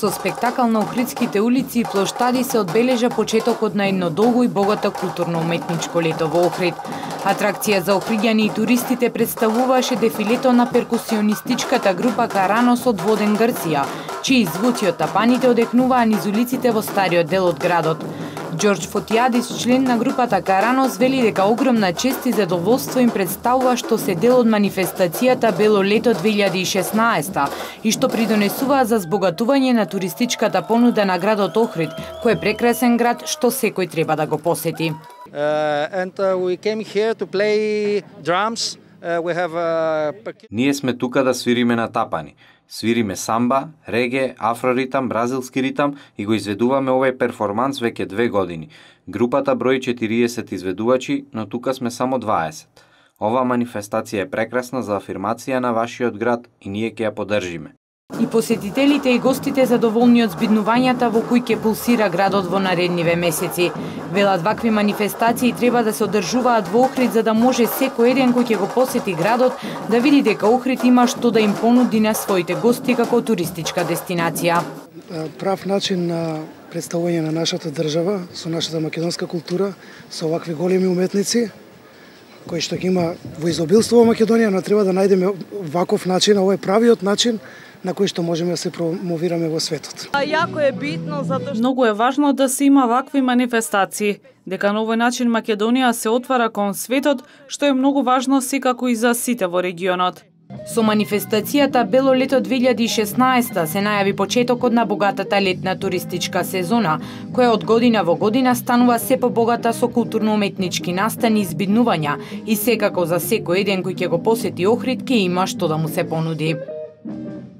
Со спектакал на Охридските улици и плоштади се одбележа почетокот на едно долго и богато културно-уметничко лето во Охрид. Атракција за охриѓани и туристите представуваше дефилето на перкусионистичката група Каранос од Воден Грција, чии звуци од тапаните одекнуваа низ улиците во стариот дел од градот. Ѓорџ Фотиадис, член на групата Каранос, вели дека огромна чест и задоволство им представува што се дел од манифестацијата Бело лето 2016 и што придонесува за збогатување на туристичката понуда на градот Охрид, кој е прекрасен град што секој треба да го посети. Uh, and uh, we came here to play drums. Ние сме тука да свириме на тапани. Свириме самба, реге, афроритам, бразилски ритам и го изведуваме овој перформанс веќе две години. Групата брои 40 изведувачи, но тука сме само 20. Ова манифестација е прекрасна за афирмација на вашиот град и ние ќе ја поддржиме. И посетителите и гостите задоволни од збиднувањата во кои ќе пулсира градот во наредниве месеци. Велат вакви манифестации треба да се одржуваат во Охрид за да може секој еден кој ќе го посети градот да види дека Охрид има што да им понуди на своите гости како туристичка дестинација. Прав начин на представување на нашата држава со нашата македонска култура, со вакви големи уметници, кои што ги има во изобилство во Македонија, но треба да најдеме ваков начин, овој правиот начин на кој што можеме да се промовираме во светот. Јако е битно затоа што многу е важно да се има вакви манифестации, дека на овој начин Македонија се отвара кон светот, што е многу важно секако и за сите во регионот. Со манифестацијата Бело лето 2016 се најави почетокот на богатата летна туристичка сезона, која од година во година станува се побогата со културно-уметнички настани и збиднувања и секако за секој еден кој ќе го посети Охрид ќе има што да му се понуди.